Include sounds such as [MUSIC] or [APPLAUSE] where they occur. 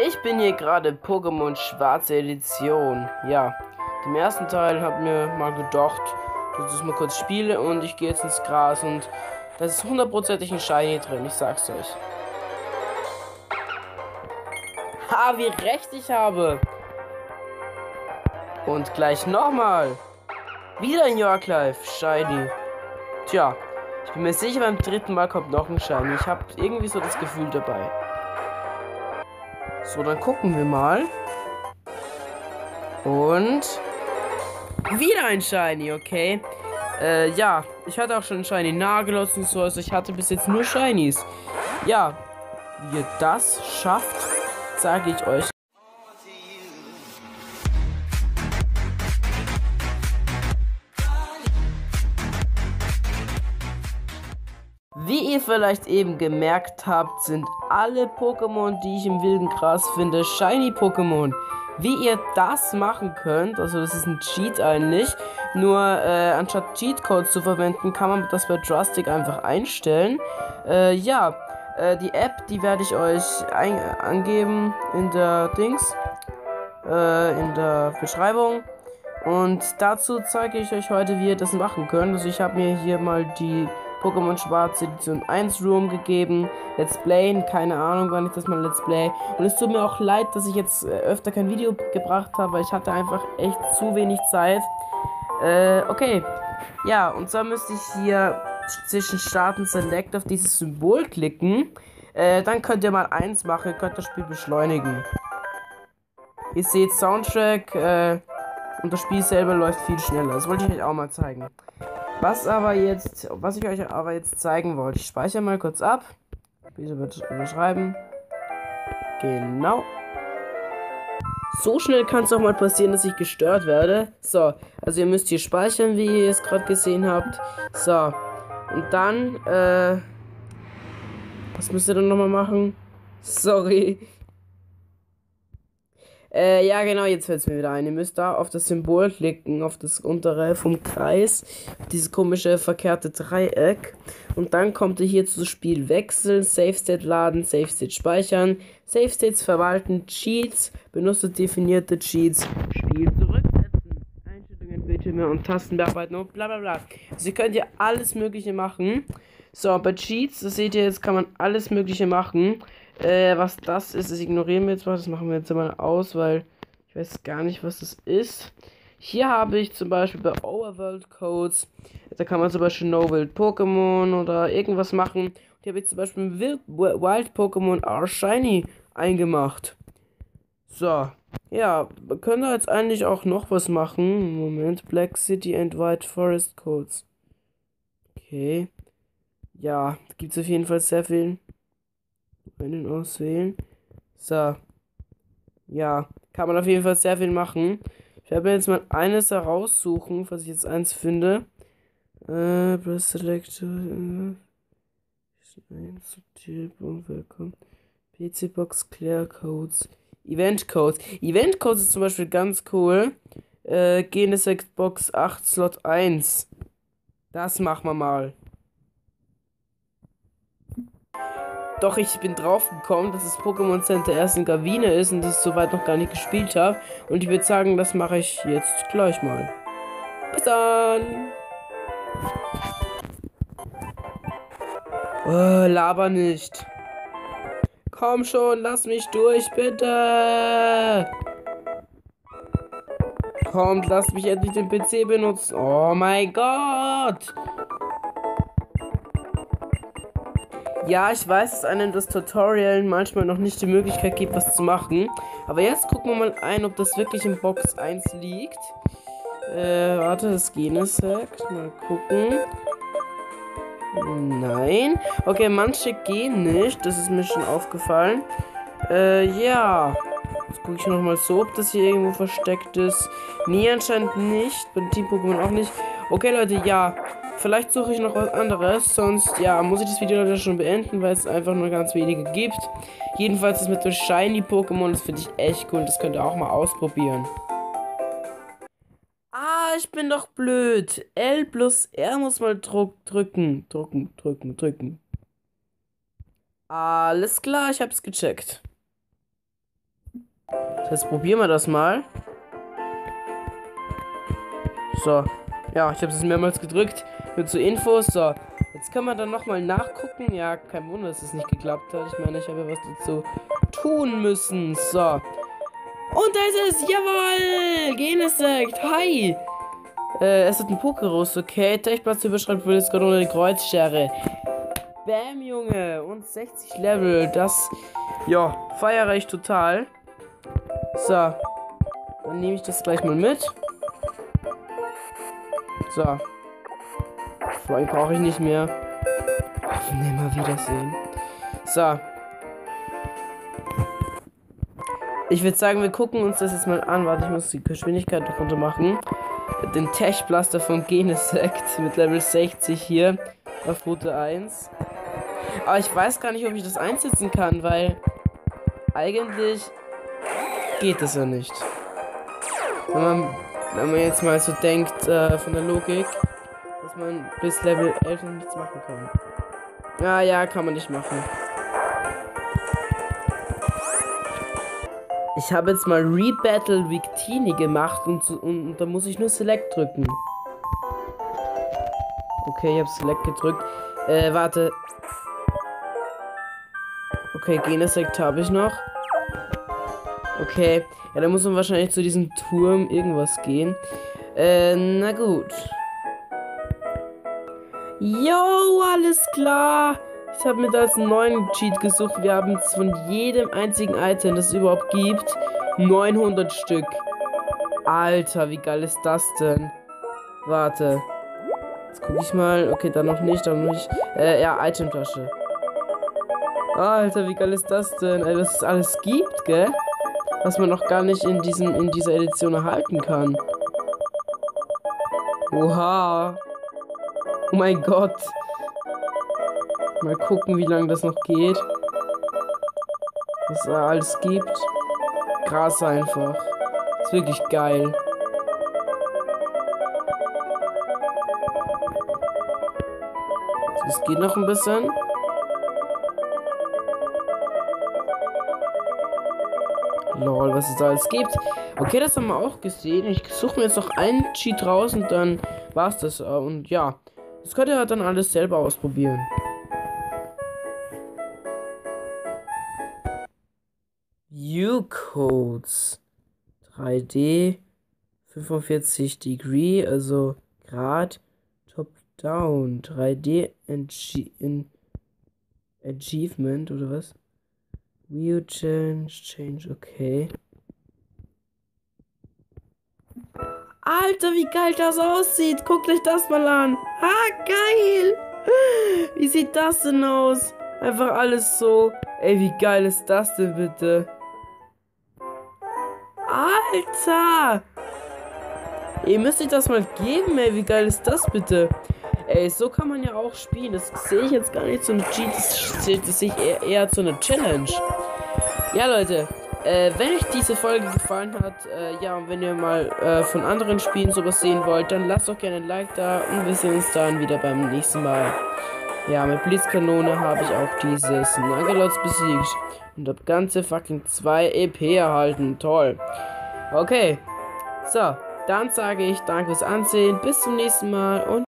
Ich bin hier gerade Pokémon Schwarze Edition. Ja, im ersten Teil habe mir mal gedacht, dass ich mal kurz spiele und ich gehe jetzt ins Gras und da ist hundertprozentig ein Shiny drin, ich sag's euch. Ha, wie recht ich habe. Und gleich nochmal. Wieder ein Yorklife, Shiny. Tja, ich bin mir sicher, beim dritten Mal kommt noch ein Shiny. Ich habe irgendwie so das Gefühl dabei. So, dann gucken wir mal. Und wieder ein Shiny, okay. Äh, ja, ich hatte auch schon Shiny Nagelos und so, also ich hatte bis jetzt nur Shinies. Ja, wie ihr das schafft, sage ich euch. Wie ihr vielleicht eben gemerkt habt, sind alle Pokémon, die ich im wilden Gras finde, Shiny-Pokémon. Wie ihr das machen könnt, also das ist ein Cheat eigentlich, nur äh, anstatt Cheatcodes zu verwenden, kann man das bei Drastic einfach einstellen. Äh, ja, äh, die App, die werde ich euch angeben in der Dings, äh, in der Beschreibung. Und dazu zeige ich euch heute, wie ihr das machen könnt. Also ich habe mir hier mal die Pokémon Schwarz Edition 1 Room gegeben. Let's Play, keine Ahnung, wann ich das mal Let's Play. Und es tut mir auch leid, dass ich jetzt äh, öfter kein Video gebracht habe, weil ich hatte einfach echt zu wenig Zeit. Äh, okay. Ja, und zwar müsste ich hier zwischen Start und Select auf dieses Symbol klicken. Äh, dann könnt ihr mal eins machen, ihr könnt das Spiel beschleunigen. Ihr seht Soundtrack äh, und das Spiel selber läuft viel schneller. Das wollte ich euch auch mal zeigen. Was aber jetzt, was ich euch aber jetzt zeigen wollte, ich speichere mal kurz ab. Bitte wird überschreiben. Genau. So schnell kann es auch mal passieren, dass ich gestört werde. So, also ihr müsst hier speichern, wie ihr es gerade gesehen habt. So, und dann, äh, was müsst ihr dann nochmal machen? [LAUGHS] Sorry, äh, ja, genau, jetzt fällt es mir wieder ein. Ihr müsst da auf das Symbol klicken, auf das untere vom Kreis, dieses komische verkehrte Dreieck. Und dann kommt ihr hier zu Spiel wechseln, Save State laden, Save State speichern, Save States verwalten, Cheats, benutze definierte Cheats, Spiel zurücksetzen, Einstellungen, Bildschirme und Tasten bearbeiten und bla bla bla. Also ihr könnt hier alles Mögliche machen. So, bei Cheats, das seht ihr jetzt, kann man alles Mögliche machen. Äh, was das ist, das ignorieren wir jetzt mal. Das machen wir jetzt mal aus, weil ich weiß gar nicht, was das ist. Hier habe ich zum Beispiel bei Overworld Codes, da kann man zum Beispiel No Wild Pokémon oder irgendwas machen. Hier habe ich zum Beispiel Wild, Wild Pokémon R Shiny eingemacht. So, ja, wir können da jetzt eigentlich auch noch was machen. Moment, Black City and White Forest Codes. Okay. Ja, gibt es auf jeden Fall sehr viel einen auswählen. So. Ja, kann man auf jeden Fall sehr viel machen. Ich werde mir jetzt mal eines heraussuchen, was ich jetzt eins finde. Äh, Press Selector. Äh. PC Box Clear Codes. Event Codes. Event Codes ist zum Beispiel ganz cool. Äh, Genesis Box 8 Slot 1. Das machen wir mal. Doch ich bin drauf gekommen, dass das Pokémon Center erst in Gavine ist und ich soweit noch gar nicht gespielt habe. Und ich würde sagen, das mache ich jetzt gleich mal. Bis dann! Oh, laber nicht. Komm schon, lass mich durch, bitte. Kommt, lass mich endlich den PC benutzen. Oh mein Gott. Ja, ich weiß, dass einem das Tutorial manchmal noch nicht die Möglichkeit gibt, was zu machen. Aber jetzt gucken wir mal ein, ob das wirklich in Box 1 liegt. Äh, warte, das Genesect. Mal gucken. Nein. Okay, manche gehen nicht. Das ist mir schon aufgefallen. Äh, ja. Jetzt gucke ich nochmal so, ob das hier irgendwo versteckt ist. Nee, anscheinend nicht. Beim Team Pokémon auch nicht. Okay, Leute, ja. Vielleicht suche ich noch was anderes, sonst ja, muss ich das Video leider schon beenden, weil es einfach nur ganz wenige gibt. Jedenfalls das mit dem Shiny Pokémon, das finde ich echt cool, das könnt ihr auch mal ausprobieren. Ah, ich bin doch blöd. L plus R muss mal druck, drücken, drücken, drücken, drücken. Alles klar, ich hab's gecheckt. Jetzt probieren wir das mal. So. Ja, ich habe es mehrmals gedrückt. Nur zu Infos. So. Jetzt kann man dann nochmal nachgucken. Ja, kein Wunder, dass es nicht geklappt hat. Ich meine, ich habe was dazu tun müssen. So. Und da ist es. Jawohl. Genesekt. Hi. Äh, es ist ein Pokerus, okay. Techplatz überschreibt für das gerade die Kreuzschere. Bam, Junge. Und 60 Level. Das, ja, feiere ich total. So. Dann nehme ich das gleich mal mit. So. Vielleicht brauche ich nicht mehr. Auf nimmer Wiedersehen. So. Ich würde sagen, wir gucken uns das jetzt mal an. Warte, ich muss die Geschwindigkeit runter machen. Den Tech Blaster von Genesect mit Level 60 hier auf Route 1. Aber ich weiß gar nicht, ob ich das einsetzen kann, weil eigentlich geht das ja nicht. Wenn man, wenn man jetzt mal so denkt äh, von der Logik, dass man bis Level 11 nichts machen kann. Ja, ja, kann man nicht machen. Ich habe jetzt mal Rebattle Victini gemacht und, und, und da muss ich nur Select drücken. Okay, ich habe Select gedrückt. Äh, warte. Okay, Genesect habe ich noch. Okay. Ja, da muss man wahrscheinlich zu diesem Turm irgendwas gehen. Äh, na gut. Yo, alles klar. Ich habe mir da jetzt einen neuen Cheat gesucht. Wir haben es von jedem einzigen Item, das es überhaupt gibt, 900 Stück. Alter, wie geil ist das denn? Warte. Jetzt gucke ich mal. Okay, dann noch nicht, dann noch nicht. Äh, ja, Itemtasche. Alter, wie geil ist das denn? Ey, dass es alles gibt, gell? Was man noch gar nicht in, diesem, in dieser Edition erhalten kann. Oha. Oh mein Gott. Mal gucken, wie lange das noch geht. Was es alles gibt. Krass einfach. Ist wirklich geil. Es geht noch ein bisschen. Lol, was es da alles gibt. Okay, das haben wir auch gesehen. Ich suche mir jetzt noch einen Cheat raus und dann war's das. Und ja, das könnt ihr dann alles selber ausprobieren. U-Codes 3D 45 Degree, also Grad Top-Down 3D in Achievement oder was? View Change, Change, okay. Alter, wie geil das aussieht. Guckt euch das mal an. Ha, geil. Wie sieht das denn aus? Einfach alles so. Ey, wie geil ist das denn bitte? Alter! Ihr müsst euch das mal geben, ey. Wie geil ist das bitte? Ey, so kann man ja auch spielen. Das sehe ich jetzt gar nicht so eine Cheat. Das sehe ich eher, eher zu einer Challenge. Ja, Leute. Äh, wenn euch diese Folge gefallen hat, äh, ja, und wenn ihr mal äh, von anderen Spielen sowas sehen wollt, dann lasst doch gerne ein Like da und wir sehen uns dann wieder beim nächsten Mal. Ja, mit Blitzkanone habe ich auch dieses Nuggelots besiegt und habe ganze fucking 2 EP erhalten. Toll. Okay. So, dann sage ich danke fürs Ansehen, bis zum nächsten Mal und